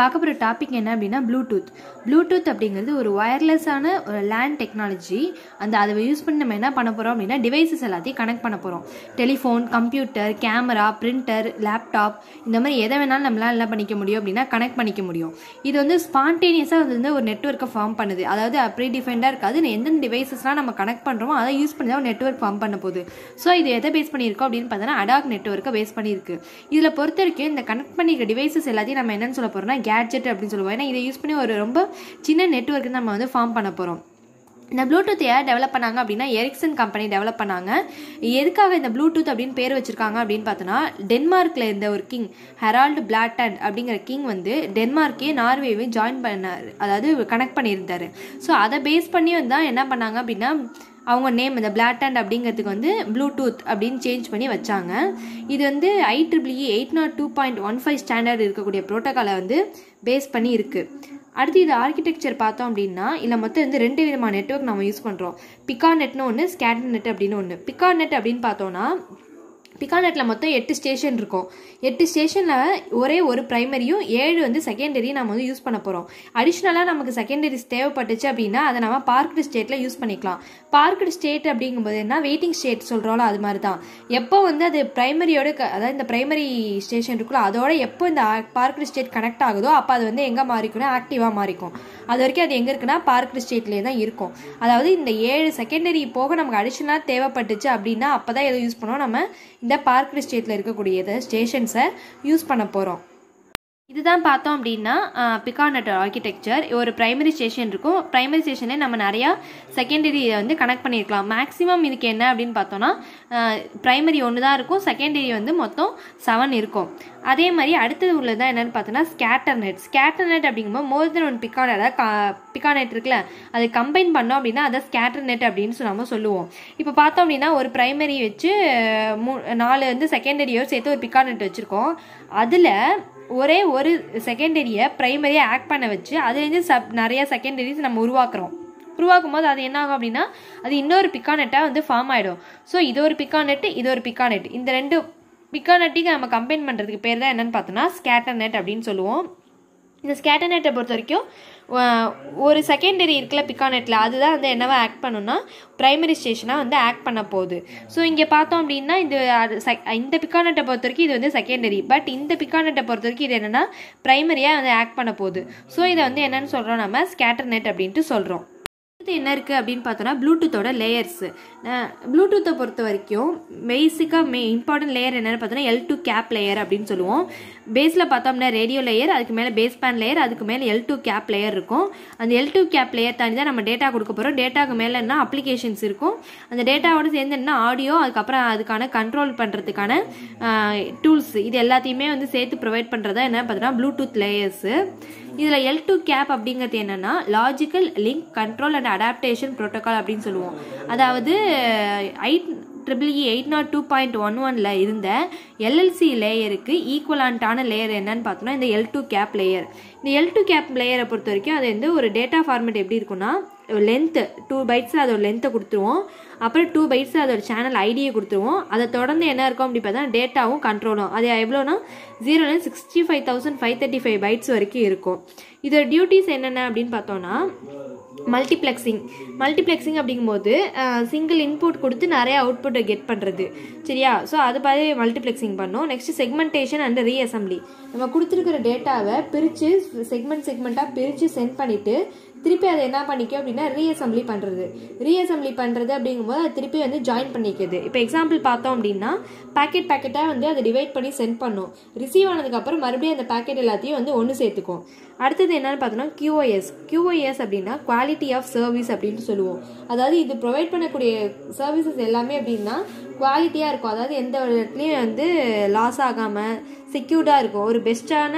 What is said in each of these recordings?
பார்க்க போகிற டாபிக் என்ன அப்படின்னா ப்ளூடூத் ப்ளூடூத் அப்படிங்கிறது ஒரு ஒயர்லெஸ்ஸான ஒரு லேண்ட் டெக்னாலஜி அந்த அதை யூஸ் பண்ணி நம்ம என்ன பண்ண போகிறோம் அப்படின்னா டிவைசஸ் எல்லாத்தையும் கனெக்ட் பண்ண போகிறோம் telephone computer camera printer laptop இந்த மாதிரி எதை வேணாலும் நம்மளால் என்ன பண்ணிக்க முடியும் அப்படின்னா கனெக்ட் பண்ணிக்க முடியும். இது வந்து ஸ்பான்டேனியஸாக வந்து ஒரு நெட்ஒர்க்கை ஃபார்ம் பண்ணுது. அதாவது ப்ரீ டிஃபைண்டாக இருக்காது. எந்தெந்த டிவைசஸ்லாம் நம்ம கனெக்ட் பண்ணுறோமோ அதை யூஸ் பண்ணி தான் நெட்ஒர்க் ஃபார்ம் பண்ண போகுது. ஸோ இது எதை பேஸ் பண்ணியிருக்கோம் அப்படின்னு பார்த்தோன்னா அடாக் நெட்ஒர்க்கை பேஸ் பண்ணியிருக்கு. இதில் பொறுத்த வரைக்கும் இந்த கனெக்ட் பண்ணிக்கிற டிவைசஸ் எல்லாத்தையும் நம்ம என்னென்னு சொல்ல போகிறோம்னா கேட்ஜெட் அப்படின்னு சொல்லுவோம். ஏன்னா இதை யூஸ் பண்ணி ஒரு ரொம்ப சின்ன நெட்ஒர்க் நம்ம வந்து ஃபார்ம் பண்ண போகிறோம் இந்த ப்ளூடூத் யார் டெவலப் பண்ணாங்க அப்படின்னா எரிக்சன் கம்பெனி டெவலப் பண்ணாங்க. எதுக்காக இந்த ப்ளூடூத் அப்படின்னு பேர் வச்சிருக்காங்க அப்படின்னு பார்த்தோன்னா டென்மார்க்கில் இருந்த ஒரு கிங் ஹெரால்டு பிளாட்டன் அப்படிங்கிற கிங் வந்து டென்மார்க்கே நார்வேவே ஜாயின் பண்ணார். அதாவது கனெக்ட் பண்ணியிருந்தார். ஸோ அதை பேஸ் பண்ணி தான் என்ன பண்ணாங்க அப்படின்னா அவங்க நேம் இந்த பிளாட்டண்ட் அப்படிங்கிறதுக்கு வந்து ப்ளூடூத் அப்படின்னு சேஞ்ச் பண்ணி வச்சாங்க. இது வந்து I triple E eight naught two point one five standard இருக்கக்கூடிய ப்ரோட்டோக்காலை வந்து பேஸ் பண்ணி இருக்குது அடுத்து இது ஆர்கிடெக்சர் பார்த்தோம் அப்படின்னா இல்லை மொத்தம் வந்து ரெண்டு விதமான நெட்ஒர்க் நம்ம யூஸ் பண்ணுறோம் பிகா நெட்னு ஒன்று ஸ்கேட் நெட் அப்படின்னு ஒன்று பிகா நெட் அப்படின்னு பார்த்தோன்னா பிகானெட்டில் மொத்தம் எட்டு ஸ்டேஷன் இருக்கும். எட்டு ஸ்டேஷனில் ஒரே ஒரு ப்ரைமரியும் ஏழு வந்து செகண்டரியும் நம்ம வந்து யூஸ் பண்ண போகிறோம் அடிஷ்னலாக நமக்கு செகண்டரிஸ் தேவைப்பட்டுச்சு அப்படின்னா அதை நம்ம பார்க்டு ஸ்டேட்டில் யூஸ் பண்ணிக்கலாம். பார்க்டு ஸ்டேட் அப்படிங்கும்போது என்ன? வெயிட்டிங் ஸ்டேட் சொல்கிறோம்ல அது மாதிரி தான் எப்போ வந்து அது ப்ரைமரியோட அதாவது இந்த ப்ரைமரி ஸ்டேஷன் இருக்குல்ல அதோட எப்போ இந்த பார்க்டு ஸ்டேட் கனெக்ட் ஆகுதோ அப்போ அது வந்து எங்கே மாறிக்கணும் ஆக்டிவாக மாறிக்கும். அது வரைக்கும் அது எங்கே இருக்குன்னா பார்க் ஸ்டேட்லேயே தான் இருக்கும். அதாவது இந்த ஏழு செகண்டரி போக நமக்கு அடிஷ்னலாக தேவைப்பட்டுச்சு அப்படின்னா அப்போ தான் எதை யூஸ் பண்ணுவோம் நம்ம இந்த பார்க் ஸ்டேட்டில் இருக்கக்கூடிய ஸ்டேஷன்ஸை யூஸ் பண்ண போகிறோம் இதுதான் பார்த்தோம் அப்படின்னா பிகானட் ஆர்கிடெக்சர் ஒரு ப்ரைமரி ஸ்டேஷன் இருக்கும். ப்ரைமரி ஸ்டேஷனே நம்ம நிறையா செகண்டரி வந்து கனெக்ட் பண்ணியிருக்கலாம். மேக்ஸிமம் இதுக்கு என்ன அப்படின்னு பார்த்தோன்னா ப்ரைமரி ஒன்று தான் இருக்கும். செகண்டரி வந்து மொத்தம் செவன் இருக்கும். அதே மாதிரி அடுத்தது உள்ளது என்னென்னு பார்த்தோன்னா ஸ்கேட்டர் நெட் ஸ்கேட்டர் நெட் அப்படிங்கும்போது மோர் தென் ஒன் பிகானட் அதாவது பிகானெட் இருக்குல்ல அது கம்பைன் பண்ணோம் அப்படின்னா அதை ஸ்கேட்டர் நெட் அப்படின்னு நம்ம சொல்லுவோம். இப்போ பார்த்தோம் அப்படின்னா ஒரு ப்ரைமரி வச்சு மூ நாலு வந்து செகண்டரியோ சேர்த்து ஒரு பிகானெட் வச்சுருக்கோம். அதில் ஒரே ஒரு செகண்டரியை ப்ரைமரியாக ஆக்ட் பண்ண வச்சு அதுலேருந்து சப் நிறைய செகண்டரிஸ் நம்ம உருவாக்குறோம். உருவாக்கும் போது அது என்ன ஆகும் அப்படின்னா அது இன்னொரு பிக்கானெட்டாக வந்து ஃபார்ம் ஆகிடும் ஸோ இது ஒரு பிக்கானெட் இது ஒரு பிக்கானெட் இந்த ரெண்டு பிக்கானெட்டிக்கு நம்ம கம்பைன் பண்ணுறதுக்கு பேர் தான் என்னென்னு பார்த்தோன்னா ஸ்கேட்டர் நெட் அப்படின்னு சொல்லுவோம். இந்த ஸ்கேட்டர்நெட்டை பொறுத்த வரைக்கும் ஒரு செகண்டரி இருக்குல்ல பிக்கானெட்டில் அதுதான் வந்து என்னவா ஆக்ட் பண்ணுன்னா ப்ரைமரி ஸ்டேஷனாக வந்து ஆக்ட் பண்ண போகுது. ஸோ இங்கே பார்த்தோம் அப்படின்னா இந்த இந்த பிக்கானெட்டை பொறுத்த வரைக்கும் இது வந்து செகண்டரி பட் இந்த பிக்கானெட்டை பொறுத்த வரைக்கும் இது என்னென்னா ப்ரைமரியாக வந்து ஆக்ட் பண்ண போகுது. ஸோ இதை வந்து என்னென்னு சொல்கிறோம் நம்ம ஸ்கேட்டர்நெட் அப்படின்ட்டு சொல்கிறோம் அடுத்து என்ன இருக்குது அப்படின்னு பார்த்தோன்னா ப்ளூடூத்தோட லேயர்ஸு ப்ளூடூத்தை பொறுத்த வரைக்கும் பேசிக்காக மே இம்பார்ட்டன்ட் லேயர் என்னென்னு பார்த்தோன்னா எல் டூ கேப் லேயர் அப்படின்னு சொல்லுவோம். பேஸில் பார்த்தோம்னா ரேடியோ லேயர் அதுக்கு மேலே பேஸ் பேன் லேயர் அதுக்கு மேலே எல் டூ கேப் லேயர் இருக்கும். அந்த எல் டூ கேப் லேயர் தாண்டி தான் நம்ம டேட்டா கொடுக்க போகிறோம் டேட்டாக்கு மேலே என்ன அப்ளிகேஷன்ஸ் இருக்கும். அந்த டேட்டாவோட சேர்ந்து என்ன ஆடியோ அதுக்கப்புறம் அதுக்கான கண்ட்ரோல் பண்ணுறதுக்கான டூல்ஸ் இது எல்லாத்தையுமே வந்து சேர்த்து ப்ரொவைட் பண்ணுறதா என்ன பார்த்தோன்னா ப்ளூடூத் லேயர்ஸு இதில் எல் டூ கேப் அப்படிங்கிறது என்னென்னா logical link control and adaptation protocol அப்படின்னு சொல்லுவோம். அதாவது I triple E eight naught two point one ஒனில் இருந்த எல்எல்சி லேயருக்கு ஈக்குவலான்ட்டான லேயர் என்னன்னு பார்த்தோம்னா இந்த எல் டூ கேப் லேயர் இந்த எல் டூ கேப் லேயரை பொறுத்த வரைக்கும் அது வந்து ஒரு டேட்டா ஃபார்மேட் எப்படி இருக்குன்னா லென்த்து டூ பைட்ஸில் அதோட லென்த்தை கொடுத்துருவோம். அப்புறம் டூ பைட்ஸில் அதோட சேனல் ஐடியை கொடுத்துருவோம். அதை தொடர்ந்து என்ன இருக்கும் அப்படி பார்த்தா டேட்டாவும் கண்ட்ரோலும் அது எவ்வளோனா ஜீரோலேருந்து sixty five thousand five thirty five bytes வரைக்கும் இருக்கும். இதோட டியூட்டிஸ் என்னென்ன அப்படின்னு பார்த்தோன்னா மல்டிப்ளெக்ஸிங் மல்டிப்ளெக்ஸிங் அப்படிங்கும்போது சிங்கிள் இன்புட் கொடுத்து நிறைய அவுட்புட்டை கெட் பண்ணுறது சரியா? ஸோ அது மாதிரி மல்டிப்ளெக்ஸிங் பண்ணோம். நெக்ஸ்ட் செக்மெண்டேஷன் அண்ட் ரீஅசம்பிளி நம்ம கொடுத்துருக்கிற டேட்டாவை பிரித்து செக்மெண்ட் செக்மெண்ட்டாக பிரித்து சென்ட் பண்ணிவிட்டு திருப்பி அதை என்ன பண்ணிக்கும் அப்படின்னா ரீஅசம்பிளி பண்ணுறது ரீஅசம்பிளி பண்ணுறது அப்படிங்கும்போது அது திருப்பி வந்து ஜாயின் பண்ணிக்கிறது. இப்போ எக்ஸாம்பிள் பார்த்தோம் அப்படின்னா பேக்கெட் பேக்கெட்டாக வந்து அதை டிவைட் பண்ணி சென்ட் பண்ணும். ரிசீவ் ஆனதுக்கப்புறம் மறுபடியும் அந்த பேக்கெட் எல்லாத்தையும் வந்து ஒன்று சேர்த்துக்கும். அடுத்தது என்னென்னு பார்த்தோம்னா கியூஓஎஸ் கியூஓஎஸ் அப்படின்னா குவாலிட்டி ஆஃப் சர்வீஸ் அப்படின்னு சொல்லுவோம். அதாவது இது ப்ரொவைட் பண்ணக்கூடிய சர்வீசஸ் எல்லாமே அப்படின்னா குவாலிட்டியாக இருக்கும். அதாவது எந்த ஒரு இடத்துலையும் வந்து லாஸ் ஆகாமல் செக்யூர்டாக இருக்கும். ஒரு பெஸ்ட்டான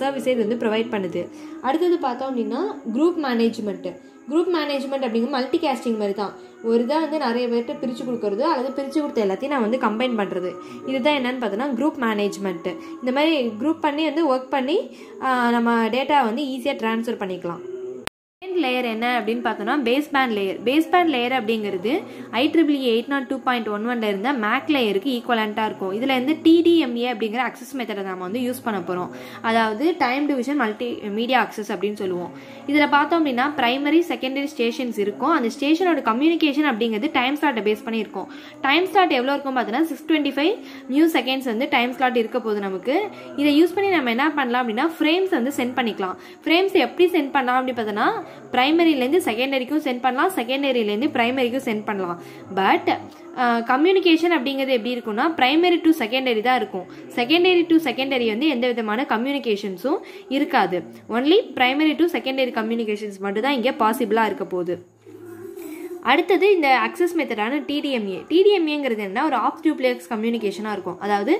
சர்வீஸை இது வந்து ப்ரொவைட் பண்ணுது. அடுத்தது பார்த்தோம் அப்படின்னா குரூப் மேனேஜ்மெண்ட்டு குரூப் மேனேஜ்மெண்ட் அப்படிங்கிற மல்டி கேஸ்டிங் மாதிரி தான். ஒரு இதாக வந்து நிறைய பேர்கிட்ட பிரித்து கொடுக்குறது அல்லது பிரித்து கொடுத்த எல்லாத்தையும் நான் வந்து கம்பைன் பண்ணுறது இதுதான் என்னன்னு பார்த்தோன்னா குரூப் மேனேஜ்மெண்ட்டு இந்த மாதிரி குரூப் பண்ணி வந்து ஒர்க் பண்ணி நம்ம டேட்டா வந்து ஈஸியாக ட்ரான்ஸ்ஃபர் பண்ணிக்கலாம். லேயர் என்ன அப்படின்னு பார்த்தோம்னா base band layer base band layer அப்படிங்கிறது I triple eight naught two point one ஒன்ல இருந்த மேக் லேயருக்கு ஈக்குவலண்ட்டாக இருக்கும். இதில் இருந்து டிடிஎம்ஏ அப்படிங்கிற அக்சஸ் மெத்தடை நம்ம வந்து யூஸ் பண்ண போகிறோம் அதாவது time division multi media access அப்படின்னு சொல்லுவோம். இதில் பார்த்தோம் அப்படின்னா பிரைமரி செகண்டரி ஸ்டேஷன்ஸ் இருக்கும். அந்த ஸ்டேஷனோட கம்யூனிகேஷன் அப்படிங்கிறது டைம் ஸ்லாட்டை பேஸ் பண்ணி இருக்கும் டைம் ஸ்லாட் எவ்வளோ இருக்கும் பார்த்தீங்கன்னா six twenty five mu seconds வந்து டைம் ஸ்லாட் இருக்க போகுது நமக்கு. இதை யூஸ் பண்ணி நம்ம என்ன பண்ணலாம் அப்படின்னா ஃப்ரேம்ஸ் வந்து சென்ட் பண்ணிக்கலாம். ஃப்ரேம்ஸ் எப்படி சென்ட் பண்ணலாம் அப்படின்னு பார்த்தோன்னா ப்ரைமரிலேருந்து செகண்டரிக்கும் சென்ட் பண்ணலாம் செகண்டரியிலேருந்து ப்ரைமரிக்கும் சென்ட் பண்ணலாம். பட் கம்யூனிகேஷன் அப்படிங்கிறது எப்படி இருக்கும்னா ப்ரைமரி டு செகண்டரி தான் இருக்கும். செகண்டரி டு செகண்டரி வந்து எந்த விதமான கம்யூனிகேஷன்ஸும் இருக்காது. Only primary to secondary communications மட்டும் தான் இங்கே பாசிபிளாக இருக்க போகுது. அடுத்தது இந்த அக்சஸ் மெத்தடான டிடிஎம்ஏ டிடிஎம்ஏங்கிறது என்ன ஒரு ஆஃப் டியூப்ளெக்ஸ் கம்யூனிகேஷனாக இருக்கும். அதாவது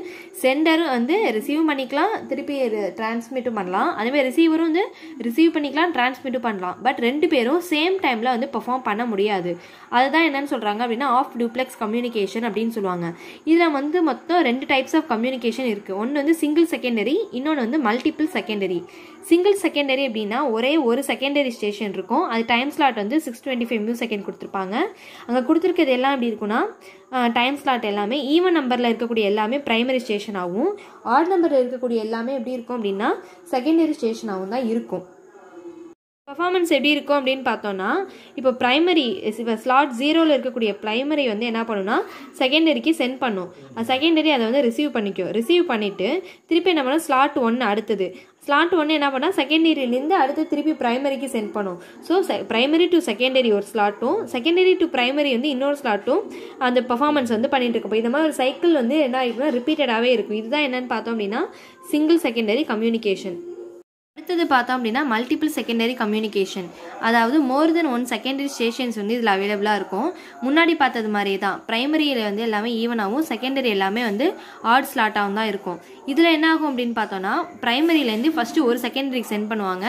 சென்டரும் வந்து ரிசீவ் பண்ணிக்கலாம் திருப்பி டிரான்ஸ்மிட்டும் பண்ணலாம். அதேமாதிரி ரிசீவரும் வந்து ரிசீவ் பண்ணிக்கலாம் டிரான்ஸ்மிட்டும் பண்ணலாம். பட் ரெண்டு பேரும் சேம் டைமில் வந்து பெர்ஃபார்ம் பண்ண முடியாது. அதுதான் என்னன்னு சொல்கிறாங்க அப்படின்னா ஆஃப் டியூப்ளெக்ஸ் கம்யூனிகேஷன் அப்படின்னு சொல்லுவாங்க. இதில் வந்து மொத்தம் ரெண்டு டைப்ஸ் ஆஃப் கம்யூனிகேஷன் இருக்குது ஒன்று வந்து சிங்கிள் செகண்டரி இன்னொன்று வந்து மல்டிபிள் செகண்டரி சிங்கிள் செகண்டரி அப்படின்னா ஒரே ஒரு செகண்டரி ஸ்டேஷன் இருக்கும். அது டைம் ஸ்லாட் வந்து six twenty five mu second கொடுத்துருப்பாங்க அங்கே கொடுத்துருக்கிறது எல்லாம் எப்படி இருக்குன்னா டைம் ஸ்லாட் எல்லாமே ஈவன் நம்பரில் இருக்கக்கூடிய எல்லாமே ப்ரைமரி ஸ்டேஷன் ஆகும் ஆட் நம்பரில் இருக்கக்கூடிய எல்லாமே எப்படி இருக்கும் அப்படின்னா செகண்டரி ஸ்டேஷனாகவும் தான் இருக்கும். பர்ஃபார்மன்ஸ் எப்படி இருக்கும் அப்படின்னு பார்த்தோன்னா இப்போ ப்ரைமரி இப்போ ஸ்லாட் ஜீரோவில் இருக்கக்கூடிய ப்ரைமரி வந்து என்ன பண்ணுன்னா செகண்டரிக்கு சென்ட் பண்ணும். செகண்டரி அதை வந்து ரிசீவ் பண்ணிக்கும். ரிசீவ் பண்ணிவிட்டு திருப்பி என்ன பண்ணும்? ஸ்லாட் ஒன்று அடுத்தது. ஸ்லாட் ஒன்று என்ன பண்ணால் செகண்டரியிலேருந்து அடுத்து திருப்பி ப்ரைமரிக்கு சென்ட் பண்ணும். ஸோ ப்ரைமரி டு செகண்டரி ஒரு ஸ்லாட்டும் செகண்டரி டு ப்ரைமரி வந்து இன்னொரு ஸ்லாட்டும் அந்த பர்ஃபார்மன்ஸ் வந்து பண்ணிட்டு இருக்கும். இந்த மாதிரி ஒரு சைக்கிள் வந்து என்ன ஆகிருக்குன்னா ரிப்பீட்டடாகவே இருக்கும். இதுதான் என்னன்னு பார்த்தோம் அப்படின்னா சிங்கிள் செகண்டரி கம்யூனிகேஷன் அடுத்தது பார்த்தோம் அப்படின்னா மல்டிபிள் செகண்டரி கம்யூனிகேஷன் அதாவது more than one secondary stations வந்து இதில் அவைலபிளாக இருக்கும். முன்னாடி பார்த்தது மாதிரியே தான். ப்ரைமரியில் வந்து எல்லாமே ஈவனாகவும் செகண்டரி எல்லாமே வந்து ஆட் ஸ்லாட்டாகவும் தான் இருக்கும். இதில் என்ன ஆகும் அப்படின்னு பார்த்தோன்னா ப்ரைமரியிலேருந்து ஃபஸ்ட்டு ஒரு செகண்டரிக்கு சென்ட் பண்ணுவாங்க.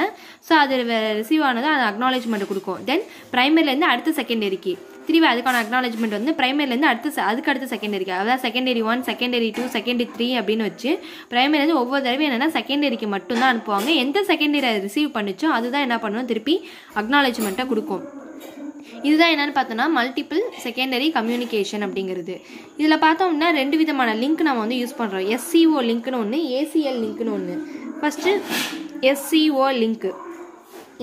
ஸோ அது ரிசீவ் ஆனது அது அக்னாலேஜ்மெண்ட் கொடுக்கும். தென் ப்ரைமரிலேருந்து அடுத்த செகண்டரிக்கு திரும்பி அதுக்கான அக்னாலஜ்மெண்ட் வந்து பிரைமரிலேருந்து அடுத்து அதுக்கு அடுத்த செகண்டரிக்கு அதாவது secondary one secondary two secondary three அப்படின்னு வச்சு பிரைமரிலேருந்து ஒவ்வொரு தடவையும் என்னென்னா செகண்டரிக்கு மட்டும்தான் அனுப்புவாங்க. எந்த செகண்டரி ரிசீவ் பண்ணுச்சோ அதுதான் என்ன பண்ணுவோம் திருப்பி அக்னாலஜ்மெண்ட்டை கொடுக்கும். இதுதான் என்னன்னு பார்த்தோன்னா மல்டிபிள் செகண்டரி கம்யூனிகேஷன் அப்படிங்கிறது. இதில் பார்த்தோம்னா ரெண்டு விதமான லிங்க் நம்ம வந்து யூஸ் பண்ணுறோம் எஸ்சிஓ லிங்க்னு ஒன்று ஏசிஎல் லிங்க்னு ஒன்று ஃபஸ்ட்டு எஸ்சிஓ லிங்க்கு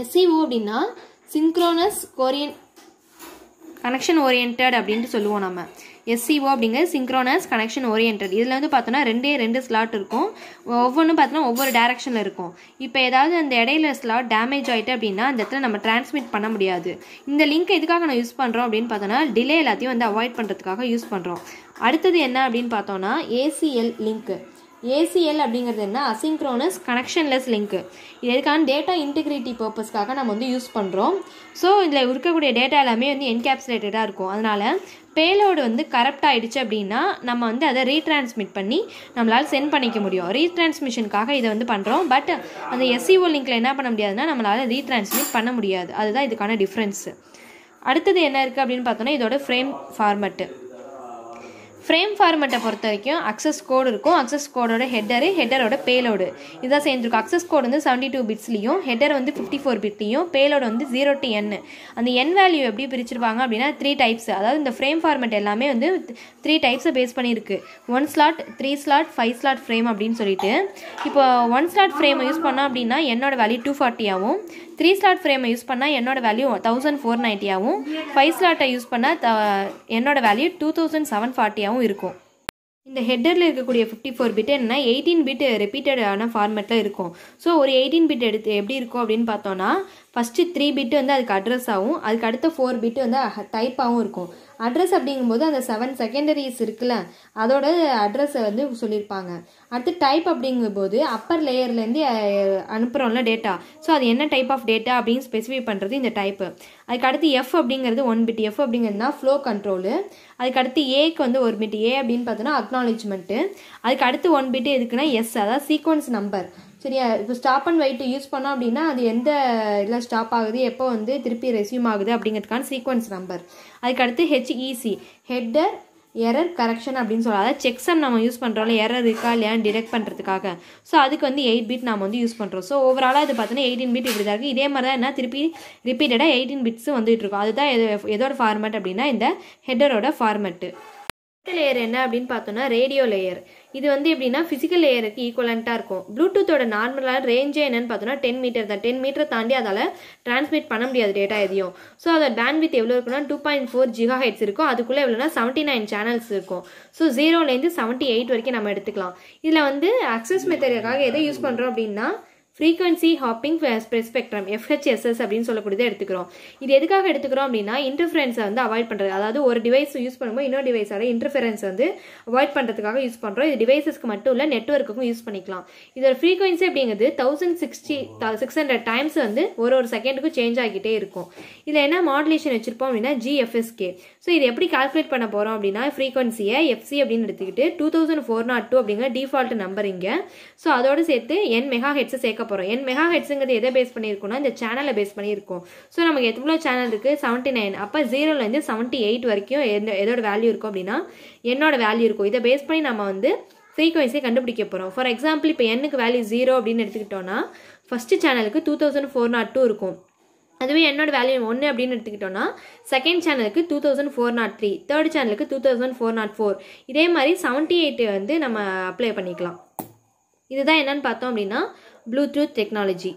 எஸ்சிஓ அப்படின்னா சின்க்ரோனஸ் கொரியன் கனெக்ஷன் ஓரியன்ட் அப்படின்ட்டு சொல்லுவோம் நம்ம. எஸ்சிஓ அப்படிங்கிறது சிங்க்ரோனஸ் கனெக்ஷன் ஓரியன்ட் இதில் வந்து பார்த்தோன்னா ரெண்டே ரெண்டு ஸ்லாட் இருக்கும். ஒவ்வொன்றும் பார்த்தோன்னா ஒவ்வொரு டேரக்ஷனில் இருக்கும். இப்போ ஏதாவது அந்த இடையில ஸ்லாட் டேமேஜ் ஆகிட்டு அப்படின்னா அந்த இடத்துல நம்ம டிரான்ஸ்மிட் பண்ண முடியாது. இந்த லிங்க் எதுக்காக நான் யூஸ் பண்ணுறோம் அப்படின்னு பார்த்தோன்னா டிலே எல்லாத்தையும் வந்து அவாய்ட் பண்ணுறதுக்காக யூஸ் பண்ணுறோம் அடுத்தது என்ன அப்படின்னு பார்த்தோன்னா ஏசிஎல் லிங்க்கு ஏசிஎல் அப்படிங்கிறது என்ன? அசிங்க்ரோனஸ் கனெக்ஷன்லெஸ் லிங்க்கு இது எதுக்கான? டேட்டா இன்டிகிரிட்டி பர்பஸ்க்காக நம்ம வந்து யூஸ் பண்ணுறோம் ஸோ இதில் இருக்கக்கூடிய டேட்டா எல்லாமே வந்து என்கேப்சுலேட்டடாக இருக்கும். அதனால் பேலோடு வந்து கரப்ட் ஆகிடுச்சு அப்படின்னா நம்ம வந்து அதை ரீட்ரான்ஸ்மிட் பண்ணி நம்மளால் சென்ட் பண்ணிக்க முடியும். ரீட்ரான்ஸ்மிஷனுக்காக இதை வந்து பண்ணுறோம் பட் அந்த எஸ்சிஓ லிங்க்கில் என்ன பண்ண முடியாதுன்னா நம்மளால் ரீட்ரான்ஸ்மிட் பண்ண முடியாது. அதுதான் இதுக்கான டிஃப்ரென்ஸு அடுத்தது என்ன இருக்குது அப்படின்னு பார்த்தோன்னா இதோட ஃப்ரேம் ஃபார்மெட்டு ஃப்ரேம் ஃபார்மெட்டை பொறுத்த வரைக்கும் அக்சஸ் கோடு இருக்கும். அக்சஸ் கோடோட ஹெட்டரு ஹெட்டரோட பேலோடு இதான் சேர்ந்துருக்கும். அக்சஸ் கோடு வந்து செவன்ட்டி டூ பிட்ஸ்லையும் ஹெட்டர் வந்து ஃபிஃப்டி ஃபோர் பிட்லையும் பேலோடு வந்து ஜீரோ டு என் அந்த என் வேல்யூ எப்படி பிரிச்சிருப்பாங்க அப்படின்னா த்ரீ டைப்ஸ் அதாவது இந்த ஃப்ரேம் ஃபார்மெட் எல்லாமே வந்து த்ரீ டைப்ஸை பேஸ் பண்ணியிருக்கு. One slot three slot five slot frame அப்படின்னு சொல்லிட்டு. இப்போ ஒன் ஸ்லாட் ஃப்ரேமை யூஸ் பண்ணோம் அப்படின்னா என்னோட வேல்யூ டூ ஃபார்ட்டியாகவும் த்ரீ ஸ்லாட் ஃப்ரேமை யூஸ் பண்ணால் என்னோடய வேல்யூ தௌசண்ட் ஃபோர் நைன்ட்டியாகவும் ஃபைவ் ஸ்லாட்டை யூஸ் பண்ணால் என்னோட வேல்யூ டூ தௌசண்ட் செவன் ஃபார்ட்டியாகவும் இருக்கும். இந்த ஹெட்டரில் இருக்கக்கூடிய ஃபிஃப்டி ஃபோர் பிட் என்ன எயிட்டீன் பிட் ரிப்பீட்டடான ஃபார்மேட்டில் இருக்கும். ஸோ ஒரு எயிட்டீன் பிட் எடுத்து எப்படி இருக்கும் அப்படின்னு பார்த்தோன்னா ஃபஸ்ட்டு த்ரீ பிட்டு வந்து அதுக்கு அட்ரஸ் ஆகும். அதுக்கு அடுத்த ஃபோர் பிட்டு வந்து டைப்பாகவும் இருக்கும். அட்ரஸ் அப்படிங்கும்போது அந்த செவன் செகண்டரிஸ் இருக்குல்ல அதோட அட்ரஸை வந்து சொல்லியிருப்பாங்க அடுத்து டைப் அப்படிங்கும்போது அப்பர் லேயர்லேருந்து அனுப்புகிறோம்ல டேட்டா ஸோ அது என்ன டைப் ஆஃப் டேட்டா அப்படின்னு ஸ்பெசிஃபை பண்ணுறது இந்த டைப்பு அதுக்கு அடுத்து எஃப் அப்படிங்கிறது ஒன் பிட் எஃப் அப்படிங்கிறதுனா ஃப்ளோ கண்ட்ரோலு அதுக்கு அடுத்து ஏக்கு வந்து ஒரு பிட் ஏ அப்படின்னு பார்த்தோன்னா அக்னாலேஜ்மெண்ட்டு அதுக்கு அடுத்து ஒன் பிட் எதுக்குன்னா எஸ் அதாவது சீக்வன்ஸ் நம்பர் சரியா? இப்போ ஸ்டாப் அண்ட் வெயிட் யூஸ் பண்ணோம் அப்படின்னா அது எந்த இதில் ஸ்டாப் ஆகுது எப்போ வந்து திருப்பி ரெசியூம் ஆகுது அப்படிங்கிறதுக்கான சீக்வன்ஸ் நம்பர் அதுக்கடுத்து ஹெச்இசி ஹெட்டர் எரர் கரெக்ஷன் அப்படின்னு சொல்லலாம் அதாவது செக்ஸம் நம்ம யூஸ் பண்ணுறோம்ல எரர் இருக்கா இல்லையான்னு டிடெக்ட் பண்ணுறதுக்காக ஸோ அதுக்கு வந்து எயிட் பிட் நம்ம வந்து யூஸ் பண்ணுறோம் ஸோ ஓவராலாக இது பார்த்தீங்கன்னா எயிட்டீன் பிட் இப்படி தான் இருக்குது இதே மாதிரி தான் என்ன? திருப்பி ரிப்பீட்டடாக எயிட்டீன் பிட்ஸும் வந்துட்டு இருக்கும். அதுதான் எது எதோட ஃபார்மேட் அப்படின்னா இந்த ஹெட்டரோட ஃபார்மேட்டு லேயர் என்ன அப்படின்னு பார்த்தோம்னா ரேடியோ லேயர் இது வந்து எப்படின்னா ஃபிசிக்கல் லேயருக்கு ஈக்குவலண்ட்டாக இருக்கும். ப்ளூடூத்தோட நார்மலான ரேஞ்சே என்னன்னு பார்த்தோம்னா டென் மீட்டர் தான். டென் மீட்டர் தாண்டி அதால் டிரான்ஸ்மிட் பண்ண முடியாது டேட்டா எதையும். ஸோ அதோட பேண்ட்வித் எவ்வளோ இருக்குன்னா two point four giga hertz இருக்கும். அதுக்குள்ளே எவ்வளோனா செவன்ட்டி நைன் சேனல்ஸ் இருக்கும் ஸோ ஜீரோலேருந்து செவன்ட்டி எயிட் வரைக்கும் நம்ம எடுத்துக்கலாம். இதில் வந்து அக்சஸ் மெத்தடுக்காக எதை யூஸ் பண்ணுறோம் அப்படின்னா ஃப்ரீக்வன்சி ஹாப்பிங் ஸ்பெக்ட்ரம் எஃப்ஹெச்எஸ்எஸ் அப்படின்னு சொல்லக்கூடியதை எடுத்துக்கிறோம். இது எதுக்காக எடுத்துக்கிறோம் அப்படின்னா இன்டர்ஃபரன்ஸை வந்து அவாய்ட் பண்ணுறது அதாவது ஒரு டிவைஸ் யூஸ் பண்ணும்போது இன்னொரு டிவைஸோட இன்டர்ஃபரன்ஸ் வந்து அவாய்ட் பண்ணுறதுக்காக யூஸ் பண்ணுறோம் இது டிவைசஸ்க்கு மட்டும் இல்லை நெட்ஒர்க்குக்கும் யூஸ் பண்ணிக்கலாம். இதோட ஃப்ரீக்வன்சி அப்படிங்கிறது thousand sixty six hundred times வந்து ஒரு ஒரு செகண்டுக்கும் சேஞ்ச் ஆகிட்டே இருக்கும். இதில் என்ன மாடுலேஷன் வச்சிருப்போம் அப்படின்னா ஜிஎஃப்எஸ்கே ஸோ இது எப்படி கால்குலேட் பண்ண போகிறோம் அப்படின்னா ஃப்ரீக்வன்சியை எஃப்சி அப்படின்னு எடுத்துக்கிட்டு two thousand four naught two அப்படிங்கிற டிஃபால்ட் நம்பர் இங்கே. ஸோ அதோடு சேர்த்து என் மெகா ஹெட்ஸை சேர்க்க போகிறோம் என் மெகா ஹெட்ஸுங்கிறது எதை பேஸ் பண்ணியிருக்கோம்னா இந்த சேனலை பேஸ் பண்ணியிருக்கோம். ஸோ நமக்கு எவ்வளோ சேனல் இருக்குது செவன்ட்டி நைன் அப்போ ஜீரோலேருந்து செவன்ட்டி எயிட் வரைக்கும் எந்த எதோட வேல்யூ இருக்கும் அப்படின்னா என்னோட வேல்யூ இருக்கும். இதை பேஸ் பண்ணி நம்ம வந்து ஃப்ரீக்வன்சியை கண்டுபிடிக்க போகிறோம் ஃபார் எக்ஸாம்பிள் இப்போ என்னுக்கு வேல்யூ ஜீரோ அப்படின்னு எடுத்துக்கிட்டோன்னா ஃபஸ்ட்டு சேனலுக்கு two thousand four naught two இருக்கும். அதுவே என்னோட வேல்யூ ஒன்று அப்படின்னு எடுத்துக்கிட்டோன்னா செகண்ட் சேனலுக்கு two thousand four naught three third சேனலுக்கு two thousand four naught four இதே மாதிரி செவன்ட்டி எயிட் வந்து நம்ம அப்ளை பண்ணிக்கலாம். இதுதான் என்னன்னு பார்த்தோம் அப்படின்னா ப்ளூடூத் டெக்னாலஜி